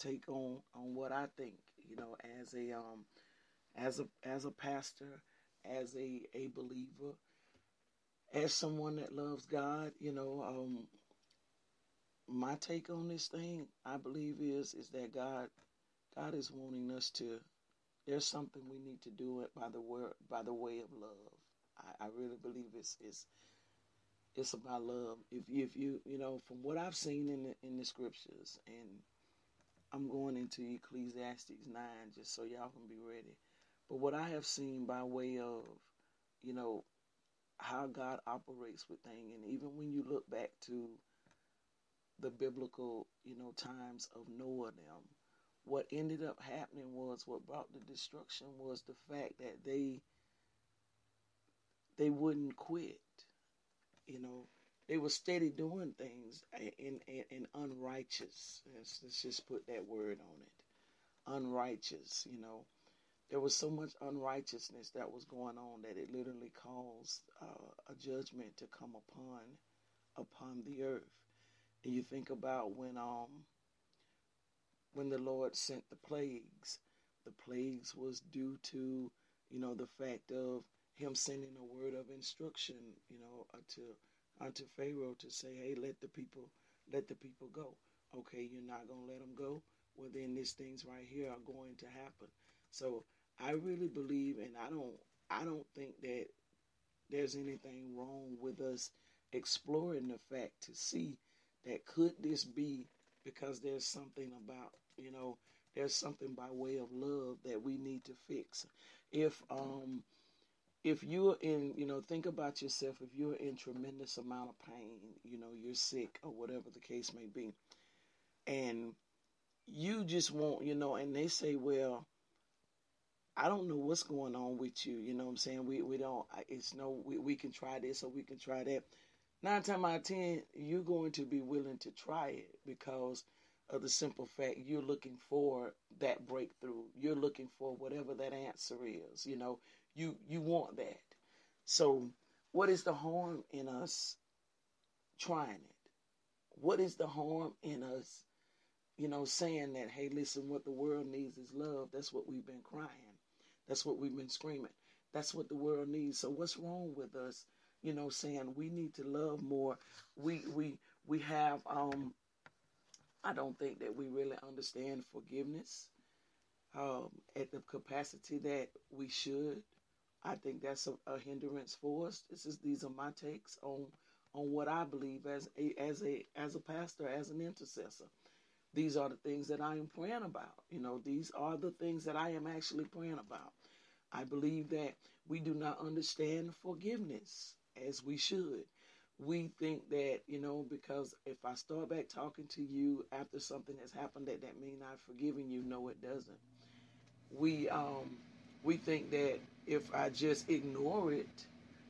take on on what I think, you know, as a um as a as a pastor, as a a believer, as someone that loves God, you know, um my take on this thing, I believe is is that God God is wanting us to there's something we need to do it by the word by the way of love. I, I really believe it's it's it's about love. If you, if you you know from what I've seen in the in the scriptures, and I'm going into Ecclesiastes nine just so y'all can be ready. But what I have seen by way of you know how God operates with things, and even when you look back to the biblical you know times of Noah them, what ended up happening was what brought the destruction was the fact that they they wouldn't quit you know, they were steady doing things in, in, in unrighteous. Let's, let's just put that word on it. Unrighteous, you know. There was so much unrighteousness that was going on that it literally caused uh, a judgment to come upon upon the earth. And you think about when um when the Lord sent the plagues, the plagues was due to you know the fact of him sending a word of instruction, you know, unto unto Pharaoh to say, "Hey, let the people let the people go." Okay, you're not gonna let them go. Well, then these things right here are going to happen. So I really believe, and I don't, I don't think that there's anything wrong with us exploring the fact to see that could this be because there's something about you know there's something by way of love that we need to fix. If um if you're in, you know, think about yourself. If you're in tremendous amount of pain, you know, you're sick or whatever the case may be, and you just want, you know, and they say, well, I don't know what's going on with you. You know what I'm saying? We we don't. It's no. We we can try this or we can try that. Nine times out of ten, you're going to be willing to try it because of the simple fact you're looking for that breakthrough. You're looking for whatever that answer is. You know, you you want that. So, what is the harm in us trying it? What is the harm in us, you know, saying that, hey, listen, what the world needs is love. That's what we've been crying. That's what we've been screaming. That's what the world needs. So what's wrong with us, you know, saying we need to love more? We we we have um I don't think that we really understand forgiveness um, at the capacity that we should. I think that's a, a, hindrance for us. This is these are my takes on on what I believe as a as a as a pastor, as an intercessor. These are the things that I am praying about. You know, these are the things that I am actually praying about. I believe that we do not understand forgiveness as we should. We think that, you know, because if I start back talking to you after something has happened, that that means I've forgiven you. No, it doesn't. We um we think that if I just ignore it,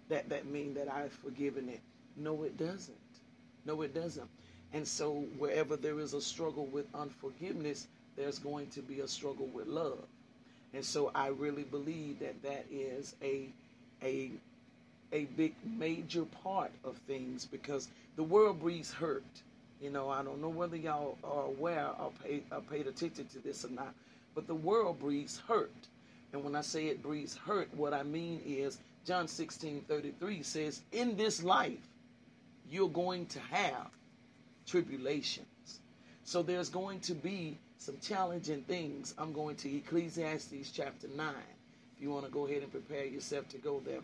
that that means that I've forgiven it. No, it doesn't. No, it doesn't. And so wherever there is a struggle with unforgiveness, there's going to be a struggle with love. And so I really believe that that is a a a big major part of things because the world breeds hurt. You know, I don't know whether y'all are aware or, pay, or paid attention to this or not, but the world breeds hurt. And when I say it breeds hurt, what I mean is John 16 33 says, In this life, you're going to have tribulations. So there's going to be some challenging things. I'm going to Ecclesiastes chapter 9. If you want to go ahead and prepare yourself to go there.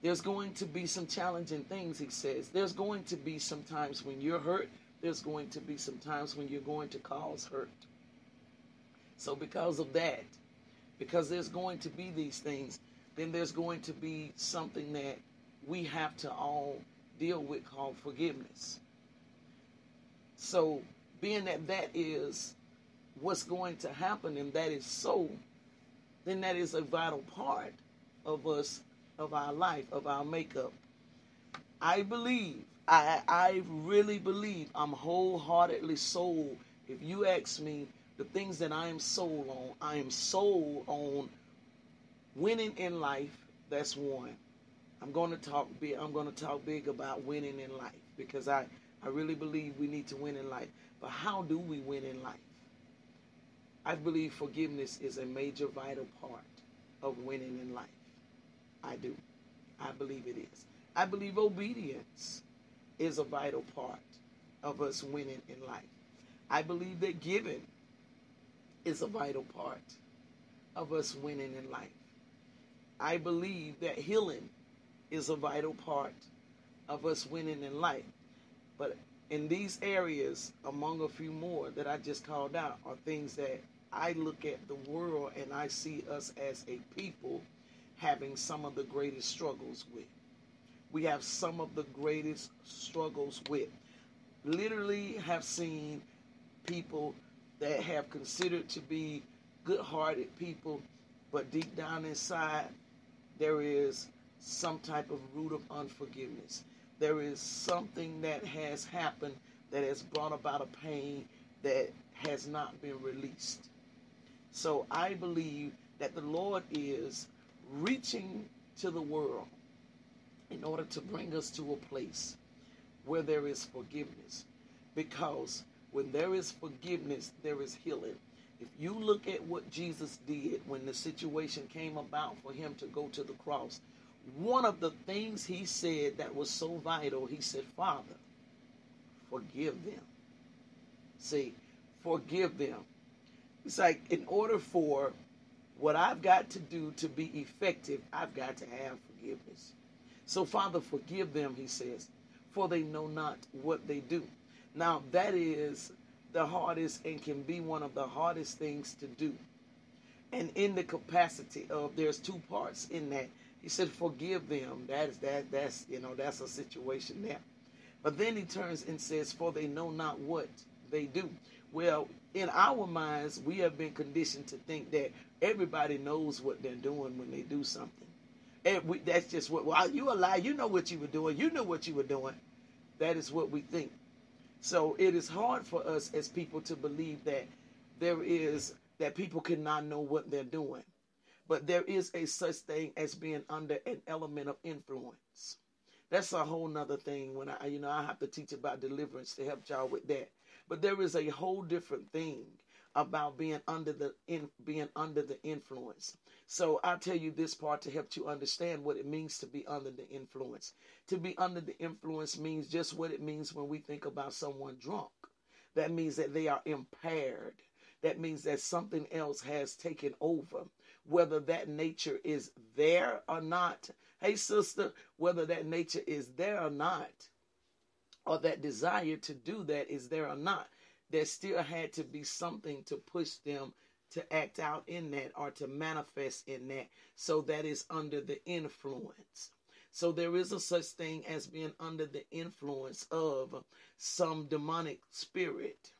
There's going to be some challenging things, he says. There's going to be some times when you're hurt. There's going to be some times when you're going to cause hurt. So, because of that, because there's going to be these things, then there's going to be something that we have to all deal with called forgiveness. So, being that that is what's going to happen and that is so, then that is a vital part of us, of our life, of our makeup. I believe, I, I really believe, I'm wholeheartedly sold. If you ask me, the things that I am sold on. I am sold on winning in life. That's one. I'm going to talk big. I'm going to talk big about winning in life because I, I really believe we need to win in life. But how do we win in life? I believe forgiveness is a major vital part of winning in life. I do. I believe it is. I believe obedience is a vital part of us winning in life. I believe that giving is a vital part of us winning in life. I believe that healing is a vital part of us winning in life. But in these areas, among a few more that I just called out, are things that I look at the world and I see us as a people having some of the greatest struggles with. We have some of the greatest struggles with. Literally, have seen people that have considered to be good hearted people, but deep down inside, there is some type of root of unforgiveness. There is something that has happened that has brought about a pain that has not been released. So I believe that the Lord is reaching to the world in order to bring us to a place where there is forgiveness. Because when there is forgiveness, there is healing. If you look at what Jesus did when the situation came about for him to go to the cross, one of the things he said that was so vital, he said, Father, forgive them. See, forgive them. It's like in order for what I've got to do to be effective, I've got to have forgiveness. So, Father, forgive them, he says, for they know not what they do. Now, that is the hardest and can be one of the hardest things to do. And in the capacity of, there's two parts in that. He said, forgive them. That is that that's you know, that's a situation there. But then he turns and says, For they know not what they do. Well, in our minds, we have been conditioned to think that everybody knows what they're doing when they do something. And we, that's just what, well, you a lie. You know what you were doing. You knew what you were doing. That is what we think. So it is hard for us as people to believe that there is, that people cannot know what they're doing. But there is a such thing as being under an element of influence. That's a whole nother thing when I, you know, I have to teach about deliverance to help y'all with that. But there is a whole different thing about being under the in being under the influence. So I'll tell you this part to help you understand what it means to be under the influence. To be under the influence means just what it means when we think about someone drunk. That means that they are impaired. That means that something else has taken over. Whether that nature is there or not. Hey, sister, whether that nature is there or not, or that desire to do that is there or not, there still had to be something to push them to act out in that or to manifest in that. So that is under the influence. So there is a such thing as being under the influence of some demonic spirit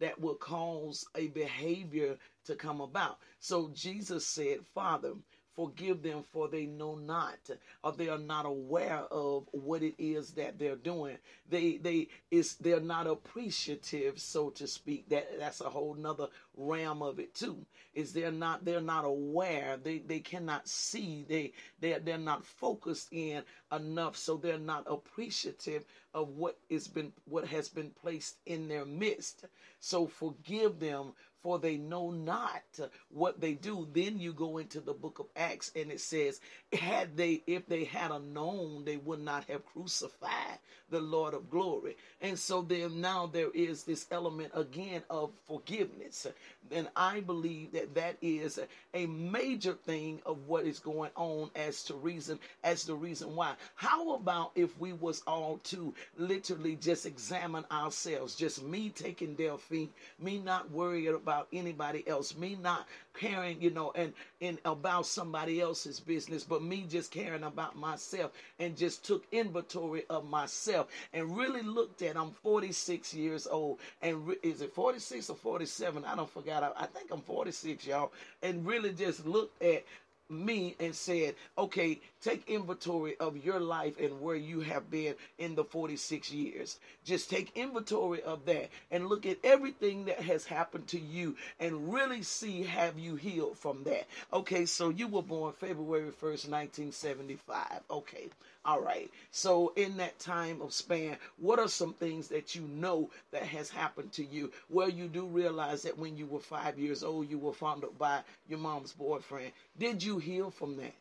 that will cause a behavior to come about. So Jesus said, Father, Forgive them for they know not or they are not aware of what it is that they're doing. They they is they're not appreciative, so to speak. That that's a whole nother realm of it too. Is they're not they're not aware. They they cannot see. They they they're not focused in enough, so they're not appreciative of what is been what has been placed in their midst. So forgive them for they know not what they do. Then you go into the book of Acts and it says, had they, if they had a known, they would not have crucified the Lord of glory. And so then now there is this element again of forgiveness. And I believe that that is a major thing of what is going on as to reason, as the reason why. How about if we was all to literally just examine ourselves, just me taking Delphine, me not worrying about anybody else, me not caring, you know, and, and about somebody else's business, but me just caring about myself and just took inventory of myself and really looked at, I'm 46 years old and re- is it 46 or 47? I don't forget. I, I think I'm 46 y'all and really just looked at me and said, okay, take inventory of your life and where you have been in the 46 years. Just take inventory of that and look at everything that has happened to you and really see have you healed from that. Okay, so you were born February 1st, 1975. Okay, All right. So in that time of span, what are some things that you know that has happened to you? Well, you do realize that when you were five years old, you were fondled by your mom's boyfriend. Did you heal from that?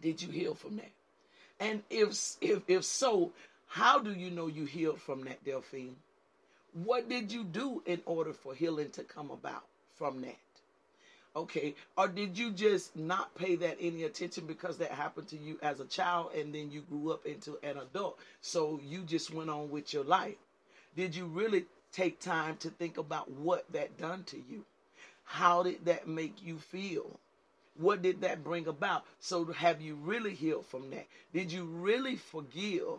Did you heal from that? And if if if so, how do you know you healed from that, Delphine? What did you do in order for healing to come about from that? Okay, or did you just not pay that any attention because that happened to you as a child and then you grew up into an adult? So you just went on with your life. Did you really take time to think about what that done to you? How did that make you feel? What did that bring about? So have you really healed from that? Did you really forgive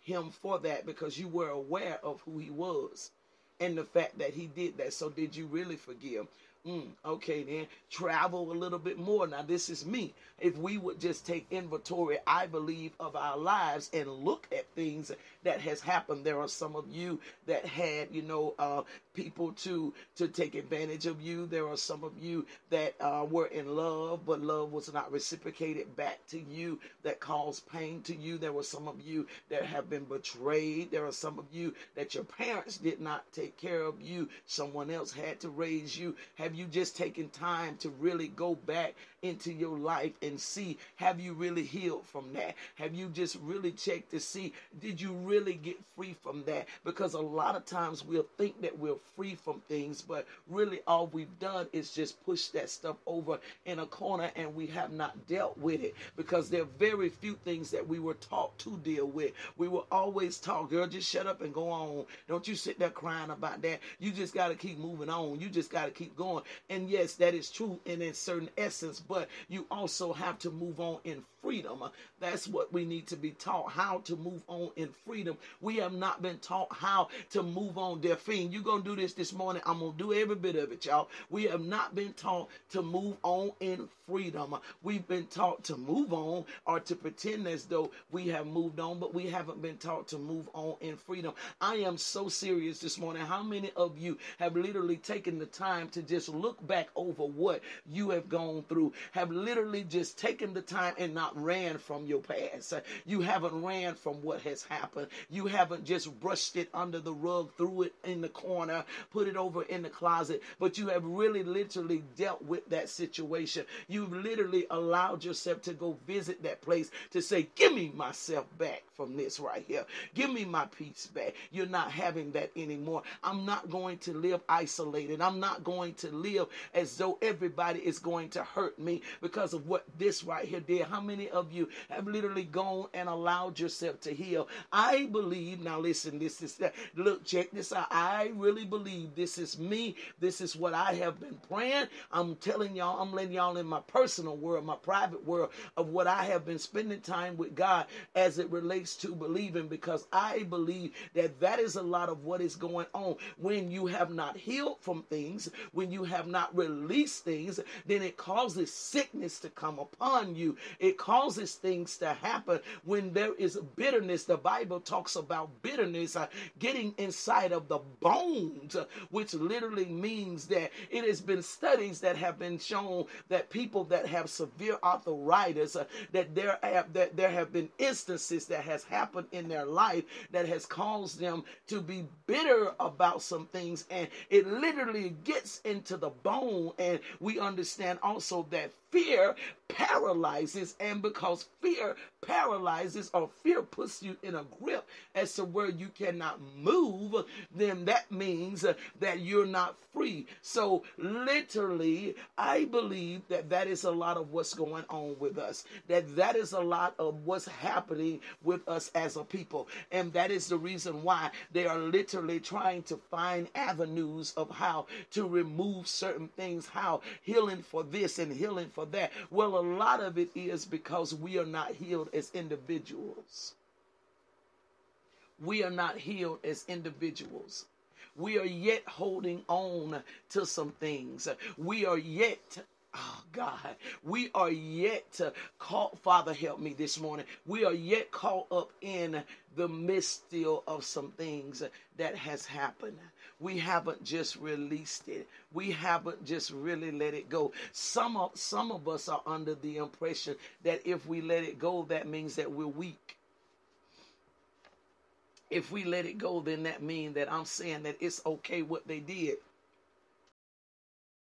him for that because you were aware of who he was and the fact that he did that? So did you really forgive? Mm, okay, then travel a little bit more. Now, this is me. If we would just take inventory, I believe, of our lives and look at things that has happened. There are some of you that had, you know, uh, people to to take advantage of you. There are some of you that uh, were in love, but love was not reciprocated back to you. That caused pain to you. There were some of you that have been betrayed. There are some of you that your parents did not take care of you. Someone else had to raise you. Have you just taken time to really go back into your life and see have you really healed from that? Have you just really checked to see did you really get free from that? Because a lot of times we'll think that we're free from things, but really all we've done is just push that stuff over in a corner and we have not dealt with it because there are very few things that we were taught to deal with. We were always taught, girl, just shut up and go on. Don't you sit there crying about that. You just got to keep moving on. You just got to keep going. And yes, that is true in a certain essence, but you also have to move on in freedom. That's what we need to be taught how to move on in freedom. We have not been taught how to move on, Delphine. You're going to do this this morning. I'm going to do every bit of it, y'all. We have not been taught to move on in freedom. We've been taught to move on or to pretend as though we have moved on, but we haven't been taught to move on in freedom. I am so serious this morning. How many of you have literally taken the time to just look back over what you have gone through, have literally just taken the time and not ran from your past. You haven't ran from what has happened. You haven't just brushed it under the rug, threw it in the corner, put it over in the closet, but you have really literally dealt with that situation. You've literally allowed yourself to go visit that place to say, Give me myself back from this right here. Give me my peace back. You're not having that anymore. I'm not going to live isolated. I'm not going to live as though everybody is going to hurt me because of what this right here did. How many of you have literally gone and allowed yourself to heal. I believe, now listen, this is, that. look, check this out. I really believe this is me. This is what I have been praying. I'm telling y'all, I'm letting y'all in my personal world, my private world of what I have been spending time with God as it relates to believing because I believe that that is a lot of what is going on. When you have not healed from things, when you have not released things, then it causes sickness to come upon you. It causes things to happen when there is bitterness. The Bible talks about bitterness uh, getting inside of the bones, uh, which literally means that it has been studies that have been shown that people that have severe arthritis, uh, that there have that there have been instances that has happened in their life that has caused them to be bitter about some things, and it literally gets into the bone. And we understand also that fear paralyzes, and because fear paralyzes or fear puts you in a grip as to where you cannot move, then that means that you're not free. So, literally, I believe that that is a lot of what's going on with us, that that is a lot of what's happening with us as a people, and that is the reason why they are literally trying to find avenues of how to remove certain things, how healing for this and healing for that. Well, a lot of it is because we are not healed as individuals. We are not healed as individuals. We are yet holding on to some things. We are yet Oh God, we are yet call, Father, help me this morning. We are yet caught up in the midst still of some things that has happened. We haven't just released it. We haven't just really let it go. Some of some of us are under the impression that if we let it go, that means that we're weak if we let it go, then that means that I'm saying that it's okay what they did.